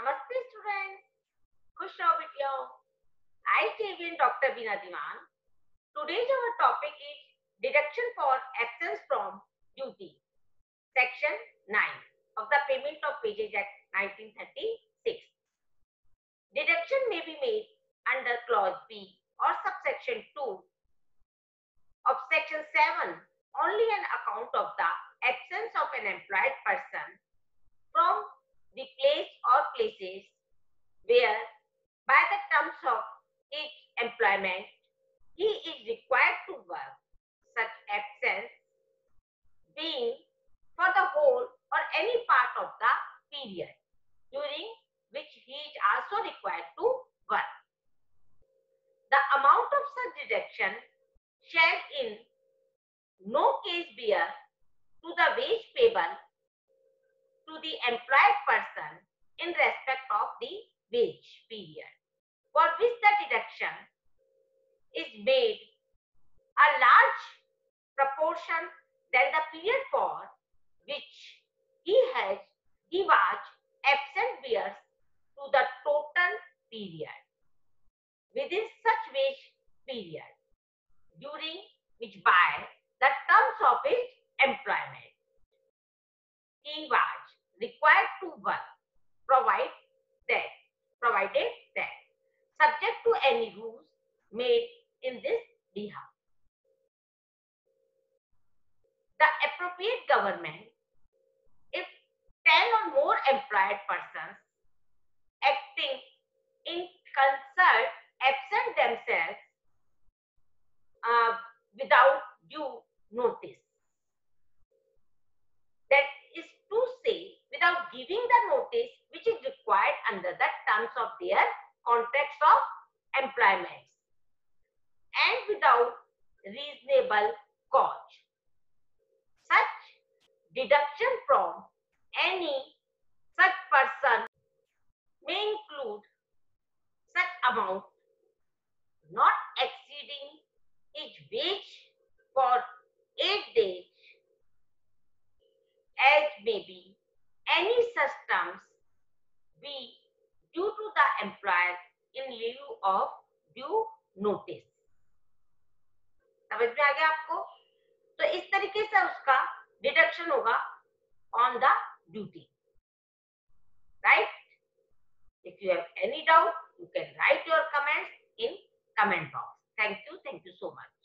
नमस्ते स्टूडेंट्स खुश रहो बेटियों। I KVN doctor Beena Diwan today's our topic is deduction for absence from duty section 9 of the payment of wages act 1936 deduction may be made under clause B or subsection 2 of section 7 only on account of the absence of an employed person from places where by the terms of each employment he is required to work such absence being for the whole or any part of the period during which he is also required to work. The amount of such deduction shall in no case bear to the wage payable to the employed person in respect of the wage period for which the deduction is made a large proportion than the period for which he has he was absent bears to the total period within such wage period during which by the terms of his employment he was required to work provide that provided that subject to any rules made in this behalf the appropriate government if 10 or more employed persons acting in concert absent themselves uh, without due notice. That is to say, without giving the notice under the terms of their contracts of employment and without reasonable cause. Such deduction from any such person may include such amount not exceeding each wage for eight days as may be any such terms be due to the employer in lieu of due notice. समझ में आ गया आपको तो इस तरीके से उसका deduction होगा on the duty right if you have any doubt you can write your comments in comment box thank you thank you so much